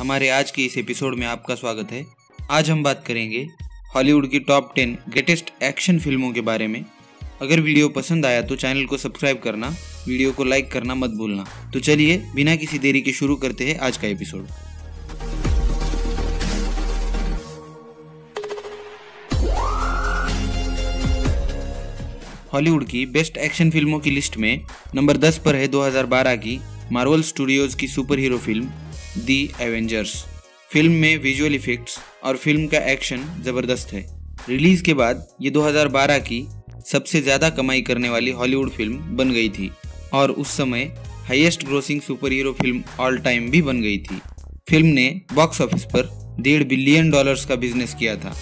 हमारे आज के इस एपिसोड में आपका स्वागत है। आज हम बात करेंगे हॉलीवुड की टॉप टेन ग्रेटेस्ट एक्शन फ़िल्मों के बारे में। अगर वीडियो पसंद आया तो चैनल को सब्सक्राइब करना, वीडियो को लाइक करना मत भूलना। तो चलिए, बिना किसी देरी के शुरू करते हैं आज का एपिसोड। हॉलीवुड की बेस्ट एक्शन फ़िल्मों की लिस्ट में नंबर 10 पर है 2012 की मार्वल स्टूडियोज की super hero film the Avengers. Film में विजुअल इफेक्ट्स और फ़िल्म का एक्शन ज़बरदस्त है। रिलीज़ के बाद ये 2012 की सबसे ज़्यादा कमाई करने वाली हॉलीवुड फ़िल्म बन गई थी और उस समय highest grossing super hero film all time भी बन गई थी। फ़िल्म ने बॉक्स ऑफ़िस पर डेढ़ बिलियन डॉलर्स का बिज़नेस किया था।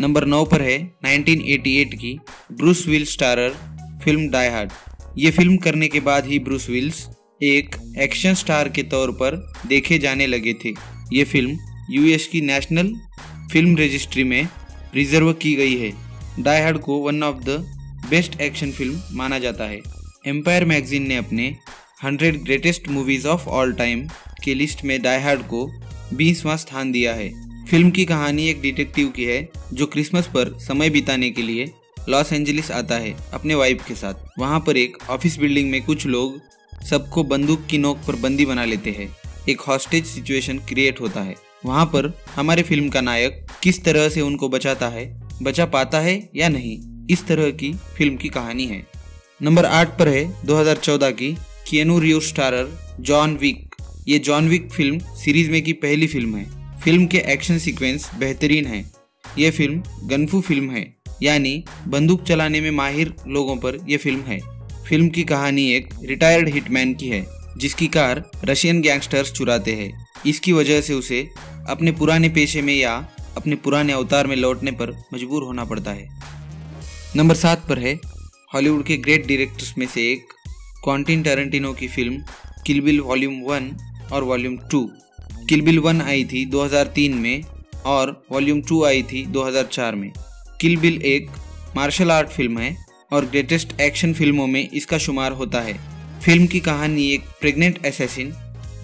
नंबर नौ पर है 1988 की Bruce Will starrer film Die Hard ये फ़िल्म करने के बाद ही ब्रूस विल्स एक एक्शन स्टार के तौर पर देखे जाने लगे थे। ये फ़िल्म यूएस की नेशनल फ़िल्म रजिस्ट्री में रिज़र्व की गई है। डाई हार्ड को one of the best action film माना जाता है। एम्पायर मैगजीन ने अपने 100 greatest movies of all time के लिस्ट में डाई हार्ड को बीसवा स्थान दिया है। फ़िल्म की कहानी एक डिटेक्टिव की है, जो क्रिसमस पर समय बिताने के लिए लॉस एंजलिस आता है, अपने वाइफ के साथ। वहाँ पर एक ऑफ़िस बिल्डिंग में कुछ लोग सबको बंदूक की नोक पर बंदी बना लेते हैं। एक हॉस्टेज सिचुएशन क्रिएट होता है। वहाँ पर हमारे फ़िल्म का नायक किस तरह से उनको बचाता है? बचा पाता है या नहीं? इस तरह की फ़िल्म की कहानी है। नंबर आठ पर है 2014 की Keanu Reeves starrer John Wick ये जॉन विक फ़िल्म सीरीज़ में की पहली फ़िल्म है। फ़िल्म के एक्शन सीक्वेंस बेहतरीन है। ये फ़िल्म गनफू फ़िल्म है। यानी बंदूक चलाने में माहिर लोगों पर यह फ़िल्म है। फ़िल्म की कहानी एक रिटायर्ड हिटमैन की है, जिसकी कार रशियन गैंगस्टर्स चुराते हैं। इसकी वजह से उसे अपने पुराने पेशे में या अपने पुराने अवतार में लौटने पर मजबूर होना पड़ता है। नंबर सात पर है हॉलीवुड के ग्रेट डायरेक्टर्स में से एक क्वांटिन टेरेंटिनो की film Kill Bill volume one और volume two Kill Bill one आई थी 2003 में और वॉल्यूम टू आई थी 2004 में। किलबिल एक मार्शल आर्ट फ़िल्म है और ग्रेटेस्ट एक्शन फ़िल्मों में इसका शुमार होता है। फ़िल्म की कहानी एक प्रेग्नेंट एसेसिन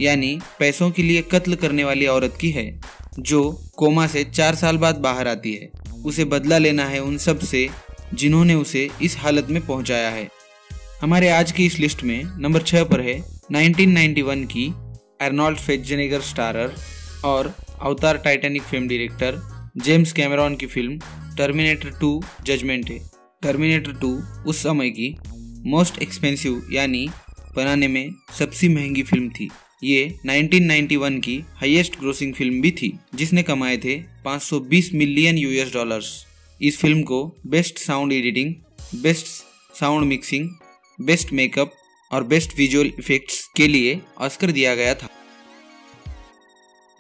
यानी पैसों के लिए कत्ल करने वाली औरत की है, जो कोमा से चार साल बाद बाहर आती है। उसे बदला लेना है उन सबसे जिन्होंने उसे इस हालत में पहुँचाया है। हमारे आज की इस लिस्ट में नंबर छह पर है 1991 की अर्नोल्ड फेजनेगर स्टारर और Avatar Titanic film director James Cameron की फ़िल्म टर्मिनेटर 2 जजमेंट है। टर्मिनेटर 2 उस समय की मोस्ट एक्सपेंसिव यानी बनाने में सबसे महँगी फ़िल्म थी। ये 1991 की हाईएस्ट ग्रोसिंग फ़िल्म भी थी, जिसने कमाए थे 520 मिलियन यूएस डॉलर्स इस फ़िल्म को best sound editing best sound mixing best makeup और बेस्ट विजुअल इफेक्ट्स के लिए ऑस्कर दिया गया था।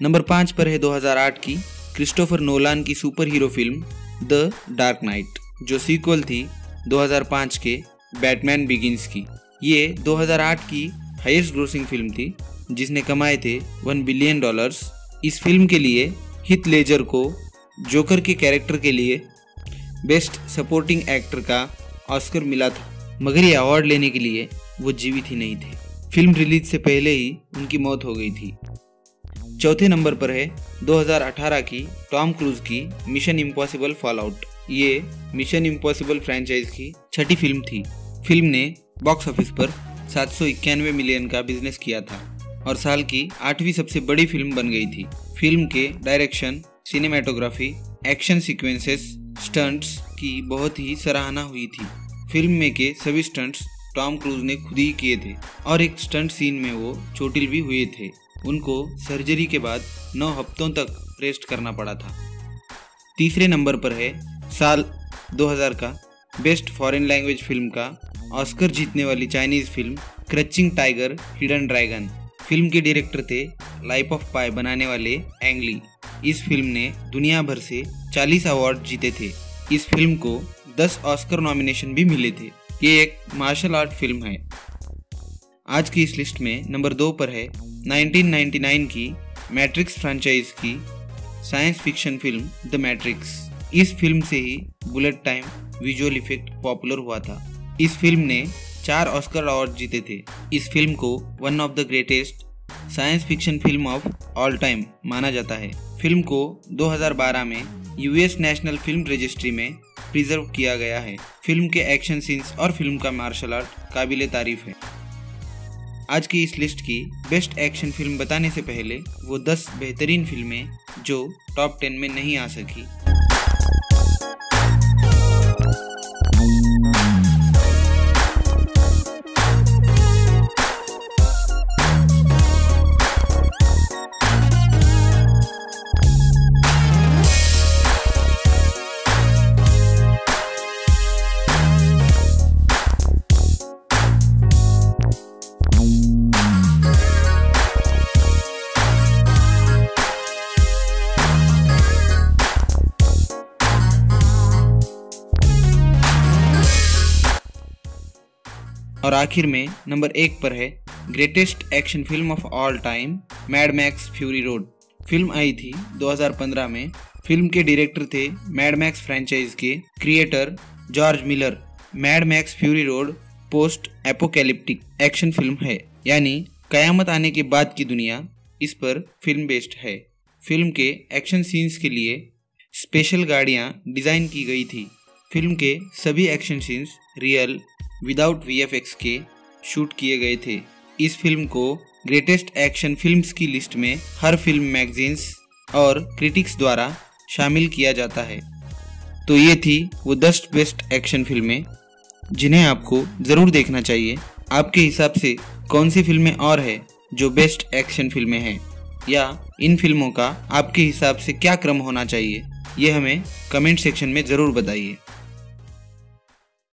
नंबर पाँच पर है 2008 की क्रिस्टोफर नोलान की super hero film the Dark Knight जो सीक्वल थी 2005 के बैटमैन बिगिंस की। ये 2008 की हाईएस्ट ग्रोसिंग फ़िल्म थी, जिसने कमाए थे वन बिलियन डॉलर्स इस फ़िल्म के लिए हित लेजर को जोकर के कैरेक्टर के लिए बेस्ट सपोर्टिंग एक्टर का ऑस्कर मिला था, मगर ये अवार्ड लेने के लिए वो जीवित ही नहीं थे। फ़िल्म रिलीज़ से पहले ही उनकी मौत हो गई थी। चौथे नंबर पर है 2018 की टॉम क्रूज की मिशन इम्पॉसिबल फॉल आउट ये मिशन इम्पॉसिबल फ्रेंचाइज की छठी फ़िल्म थी। फ़िल्म ने बॉक्स ऑफ़िस पर सात मिलियन का बिज़नेस किया था और साल की आठवीं सबसे बड़ी फ़िल्म बन गई थी। फ़िल्म के direction cinematography action sequences stunts की बहुत ही सराहना हुई थी। फ़िल्म में के सभी स्टंट्स टॉम क्रूज ने खुद ही किए थे और एक स्टंट सीन में वो चोटिल भी हुए थे। उनको सर्जरी के बाद नौ हफ्तों तक रेस्ट करना पड़ा था। तीसरे नंबर पर है साल 2000 का बेस्ट फॉरेन लैंग्वेज फ़िल्म का ऑस्कर जीतने वाली Chinese film Crouching Tiger, Hidden Dragon. Film के डायरेक्टर थे लाइफ ऑफ़ पाई बनाने वाले एंगली इस फ़िल्म ने दुनिया भर से 40 अवार्ड जीते थे। इस फ़िल्म को 10 ऑस्कर नॉमिनेशन भी मिले थे। ये एक मार्शल आर्ट फ़िल्म है। आज की इस लिस्ट में नंबर दो पर है 1999 की मैट्रिक्स फ्रेंचाइज की science fiction film the Matrix. इस फ़िल्म से ही bullet time visual effect popular हुआ था। इस फ़िल्म ने चार ऑस्कर अवार्ड जीते थे। इस फ़िल्म को one of the greatest science fiction film of all time माना जाता है। फ़िल्म को 2012 में यूएस नेशनल फ़िल्म रजिस्ट्री में प्रिजर्व किया गया है। फ़िल्म के एक्शन सीन्स और फ़िल्म का मार्शल आर्ट काबिल तारीफ़ है। आज की इस लिस्ट की बेस्ट एक्शन फ़िल्म बताने से पहले वो 10 बेहतरीन फ़िल्में जो टॉप 10 में नहीं आ सकी। और आखिर में नंबर एक पर है greatest action film of all time Mad Max Fury Road film आई थी 2015 में। फ़िल्म के डायरेक्टर थे मैड मैक्स फ्रेंचाइज के creator George Miller Mad Max Fury Road post apocalyptic action film है। यानी कयामत आने के बाद की दुनिया इस पर फ़िल्म बेस्ड है। फ़िल्म के एक्शन सीन्स के लिए स्पेशल गाड़ियाँ डिज़ाइन की गई थी। फ़िल्म के सभी action scenes real without VFX के शूट किए गए थे। इस फ़िल्म को ग्रेटेस्ट एक्शन फिल्म्स की लिस्ट में हर फ़िल्म मैगजीन्स और क्रिटिक्स द्वारा शामिल किया जाता है। तो ये थी वो दस बेस्ट एक्शन फ़िल्में जिन्हें आपको ज़रूर देखना चाहिए। आपके हिसाब से कौन सी फ़िल्में और है जो बेस्ट एक्शन फ़िल्में हैं? या इन फ़िल्मों का आपके हिसाब से क्या क्रम होना चाहिए? ये हमें कमेंट सेक्शन में ज़रूर बताइए।